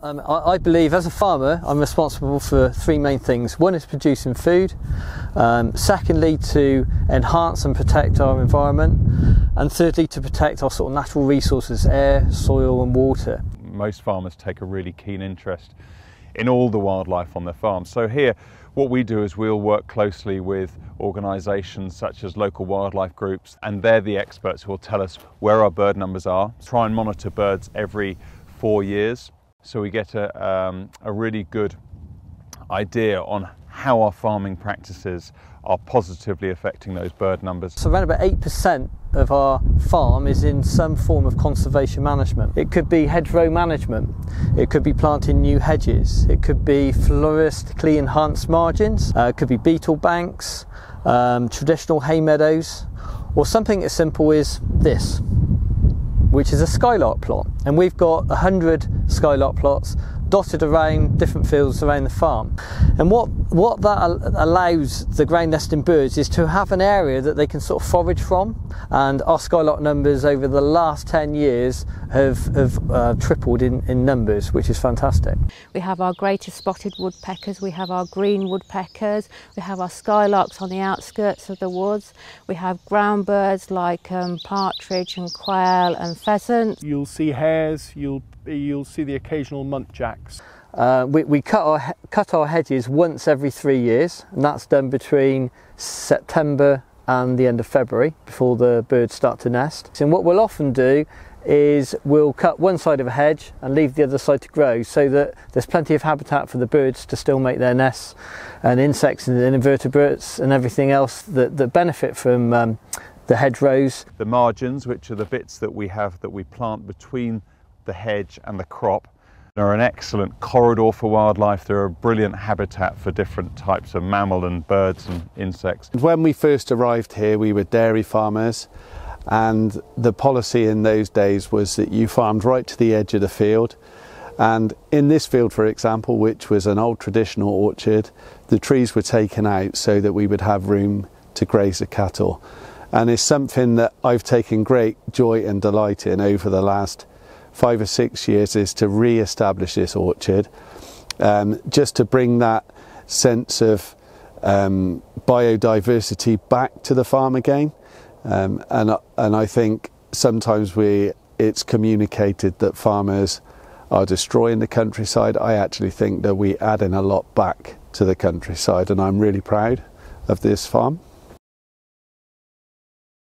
Um, I, I, believe as a farmer, I'm responsible for three main things. One is producing food, um, secondly, to enhance and protect our environment, and thirdly, to protect our sort of natural resources air, soil, and water. Most farmers take a really keen interest in all the wildlife on their farms. So, here, what we do is we'll work closely with organisations such as local wildlife groups, and they're the experts who will tell us where our bird numbers are. Try and monitor birds every four years so we get a, um, a really good idea on how our farming practices are positively affecting those bird numbers. So around about 8% of our farm is in some form of conservation management. It could be hedgerow management, it could be planting new hedges, it could be floristically enhanced margins, uh, it could be beetle banks, um, traditional hay meadows, or something as simple as this which is a skylark plot. And we've got 100 skylark plots dotted around different fields around the farm. And what, what that allows the ground nesting birds is to have an area that they can sort of forage from. And our skylark numbers over the last 10 years have, have uh, tripled in, in numbers, which is fantastic. We have our greater spotted woodpeckers, we have our green woodpeckers, we have our skylarks on the outskirts of the woods, we have ground birds like um, partridge and quail and pheasant. You'll see hares, you'll you'll see the occasional muntjacs. Uh, we, we cut, our, cut our hedges once every three years, and that's done between September and the end of February before the birds start to nest. And what we'll often do is we'll cut one side of a hedge and leave the other side to grow so that there's plenty of habitat for the birds to still make their nests and insects and invertebrates and everything else that, that benefit from um, the hedgerows. The margins, which are the bits that we have that we plant between the hedge and the crop. They're an excellent corridor for wildlife. They're a brilliant habitat for different types of mammal and birds and insects. When we first arrived here, we were dairy farmers, and the policy in those days was that you farmed right to the edge of the field. And in this field, for example, which was an old traditional orchard, the trees were taken out so that we would have room to graze the cattle. And it's something that I've taken great joy and delight in over the last five or six years is to re-establish this orchard, um, just to bring that sense of um, biodiversity back to the farm again. Um, and and I think sometimes we it's communicated that farmers are destroying the countryside. I actually think that we add in a lot back to the countryside, and I'm really proud of this farm.